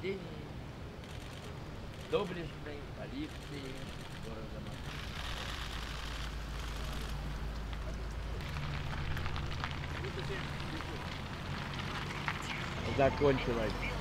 сопровождении доблестной полиции города Москвы. Закончилось.